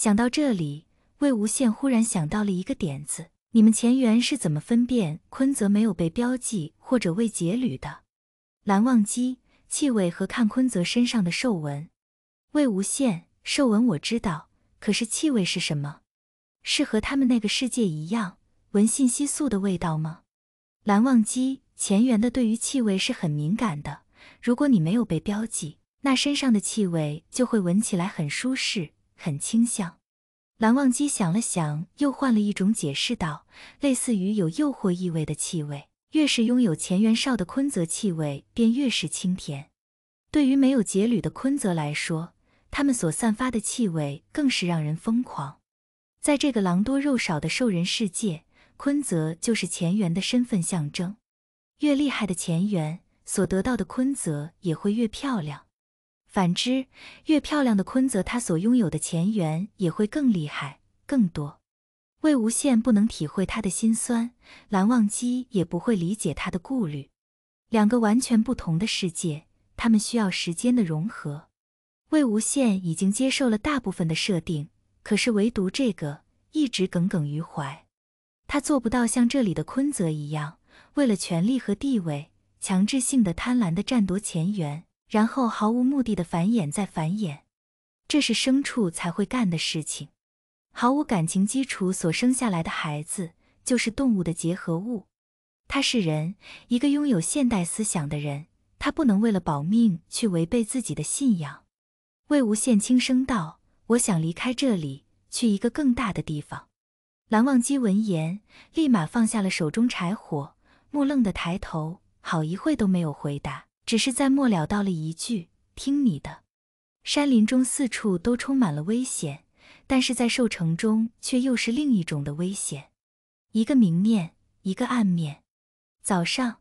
想到这里，魏无羡忽然想到了一个点子：你们前缘是怎么分辨坤泽没有被标记或者未解缕的？蓝忘机、气味和看坤泽身上的兽纹。魏无羡，兽纹我知道，可是气味是什么？是和他们那个世界一样，闻信息素的味道吗？蓝忘机，前缘的对于气味是很敏感的。如果你没有被标记，那身上的气味就会闻起来很舒适、很清香。蓝忘机想了想，又换了一种解释道：“类似于有诱惑意味的气味，越是拥有前缘少的坤泽气味，便越是清甜。对于没有节律的坤泽来说，他们所散发的气味更是让人疯狂。在这个狼多肉少的兽人世界。”坤泽就是前缘的身份象征，越厉害的前缘所得到的坤泽也会越漂亮。反之，越漂亮的坤泽，他所拥有的前缘也会更厉害、更多。魏无羡不能体会他的心酸，蓝忘机也不会理解他的顾虑。两个完全不同的世界，他们需要时间的融合。魏无羡已经接受了大部分的设定，可是唯独这个一直耿耿于怀。他做不到像这里的坤泽一样，为了权力和地位，强制性的贪婪的占夺前缘，然后毫无目的的繁衍再繁衍。这是牲畜才会干的事情。毫无感情基础所生下来的孩子，就是动物的结合物。他是人，一个拥有现代思想的人，他不能为了保命去违背自己的信仰。魏无羡轻声道：“我想离开这里，去一个更大的地方。”蓝忘机闻言，立马放下了手中柴火，木愣的抬头，好一会都没有回答，只是在末了道了一句：“听你的。”山林中四处都充满了危险，但是在兽城中却又是另一种的危险，一个明面，一个暗面。早上，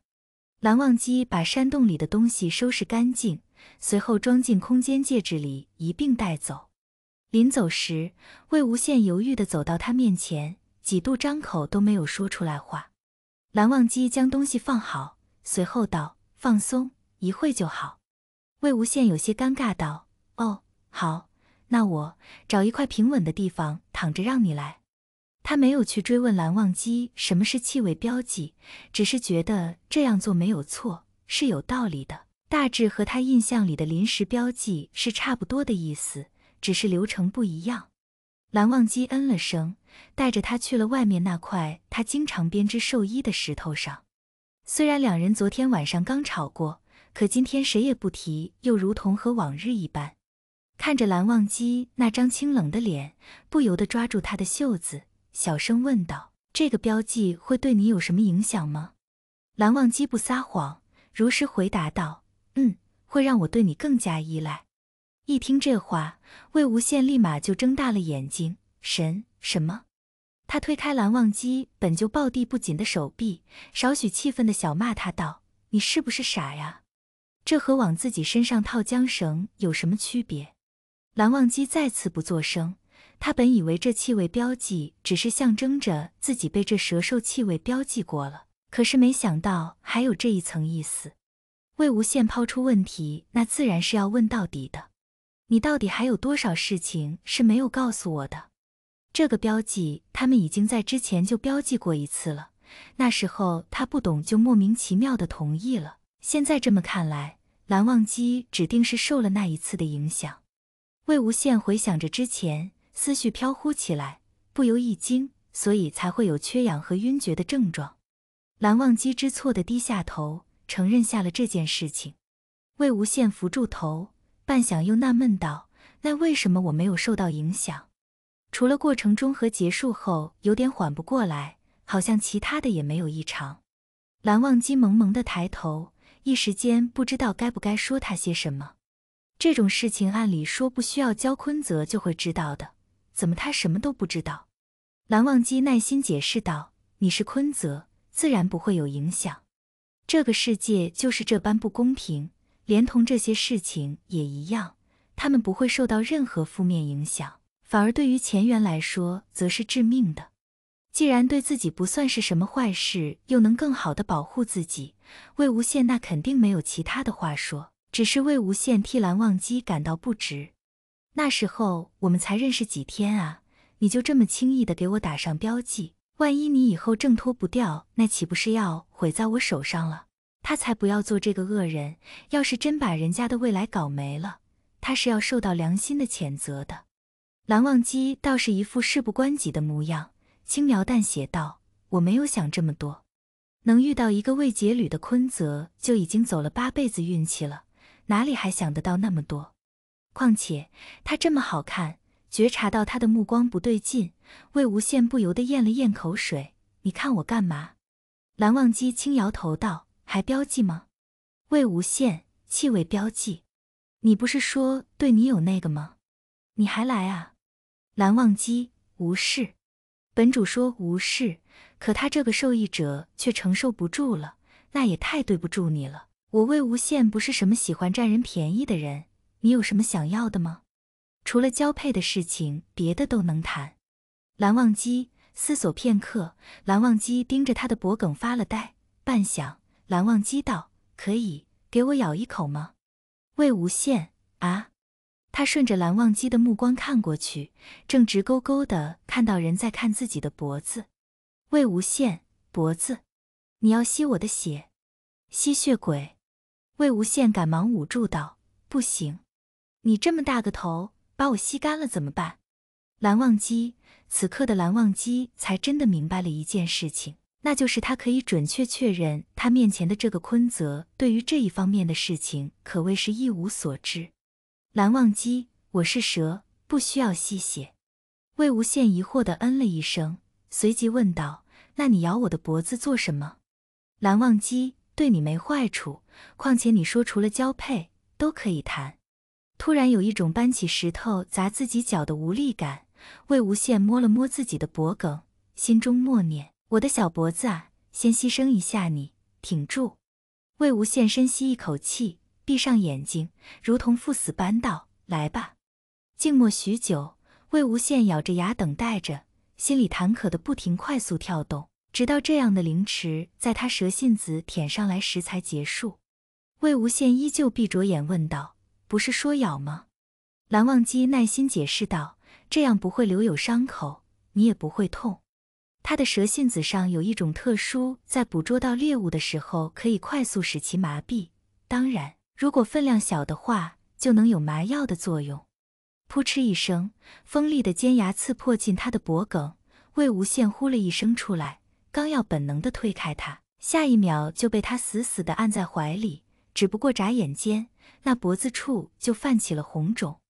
蓝忘机把山洞里的东西收拾干净，随后装进空间戒指里，一并带走。临走时，魏无羡犹豫地走到他面前，几度张口都没有说出来话。蓝忘机将东西放好，随后道：“放松，一会就好。”魏无羡有些尴尬道：“哦，好，那我找一块平稳的地方躺着，让你来。”他没有去追问蓝忘机什么是气味标记，只是觉得这样做没有错，是有道理的，大致和他印象里的临时标记是差不多的意思。只是流程不一样。蓝忘机嗯了声，带着他去了外面那块他经常编织寿衣的石头上。虽然两人昨天晚上刚吵过，可今天谁也不提，又如同和往日一般。看着蓝忘机那张清冷的脸，不由得抓住他的袖子，小声问道：“这个标记会对你有什么影响吗？”蓝忘机不撒谎，如实回答道：“嗯，会让我对你更加依赖。”一听这话，魏无羡立马就睁大了眼睛。神什么？他推开蓝忘机本就抱地不紧的手臂，少许气愤的小骂他道：“你是不是傻呀？这和往自己身上套缰绳有什么区别？”蓝忘机再次不作声。他本以为这气味标记只是象征着自己被这蛇兽气味标记过了，可是没想到还有这一层意思。魏无羡抛出问题，那自然是要问到底的。你到底还有多少事情是没有告诉我的？这个标记他们已经在之前就标记过一次了，那时候他不懂就莫名其妙的同意了。现在这么看来，蓝忘机指定是受了那一次的影响。魏无羡回想着之前，思绪飘忽起来，不由一惊，所以才会有缺氧和晕厥的症状。蓝忘机知错的低下头，承认下了这件事情。魏无羡扶住头。半晌，又纳闷道：“那为什么我没有受到影响？除了过程中和结束后有点缓不过来，好像其他的也没有异常。”蓝忘机萌萌的抬头，一时间不知道该不该说他些什么。这种事情按理说不需要教坤泽就会知道的，怎么他什么都不知道？蓝忘机耐心解释道：“你是坤泽，自然不会有影响。这个世界就是这般不公平。”连同这些事情也一样，他们不会受到任何负面影响，反而对于前缘来说则是致命的。既然对自己不算是什么坏事，又能更好的保护自己，魏无羡那肯定没有其他的话说，只是魏无羡替蓝忘机感到不值。那时候我们才认识几天啊，你就这么轻易的给我打上标记，万一你以后挣脱不掉，那岂不是要毁在我手上了？他才不要做这个恶人，要是真把人家的未来搞没了，他是要受到良心的谴责的。蓝忘机倒是一副事不关己的模样，轻描淡写道：“我没有想这么多，能遇到一个未解缕的坤泽，就已经走了八辈子运气了，哪里还想得到那么多？况且他这么好看，觉察到他的目光不对劲，魏无羡不由得咽了咽口水。你看我干嘛？”蓝忘机轻摇头道：“还标记吗？”魏无羡气味标记，你不是说对你有那个吗？你还来啊？蓝忘机无事，本主说无事，可他这个受益者却承受不住了，那也太对不住你了。我魏无羡不是什么喜欢占人便宜的人，你有什么想要的吗？除了交配的事情，别的都能谈。蓝忘机思索片刻，蓝忘机盯着他的脖颈发了呆，半晌，蓝忘机道：“可以给我咬一口吗？”魏无羡啊。他顺着蓝忘机的目光看过去，正直勾勾的看到人在看自己的脖子。魏无羡，脖子，你要吸我的血？吸血鬼！魏无羡赶忙捂住道：“不行，你这么大个头，把我吸干了怎么办？”蓝忘机，此刻的蓝忘机才真的明白了一件事情，那就是他可以准确确认，他面前的这个坤泽对于这一方面的事情可谓是一无所知。蓝忘机，我是蛇，不需要吸血。魏无羡疑惑的嗯了一声，随即问道：“那你咬我的脖子做什么？”蓝忘机，对你没坏处，况且你说除了交配都可以谈。突然有一种搬起石头砸自己脚的无力感。魏无羡摸了摸自己的脖颈，心中默念：“我的小脖子啊，先牺牲一下你，挺住。”魏无羡深吸一口气。闭上眼睛，如同赴死般道：“来吧。”静默许久，魏无羡咬着牙等待着，心里忐忑的不停快速跳动，直到这样的凌迟在他蛇信子舔上来时才结束。魏无羡依旧闭着眼问道：“不是说咬吗？”蓝忘机耐心解释道：“这样不会留有伤口，你也不会痛。他的蛇信子上有一种特殊，在捕捉到猎物的时候可以快速使其麻痹。当然。”如果分量小的话，就能有麻药的作用。扑哧一声，锋利的尖牙刺破进他的脖颈，魏无羡呼了一声出来，刚要本能的推开他，下一秒就被他死死的按在怀里。只不过眨眼间，那脖子处就泛起了红肿。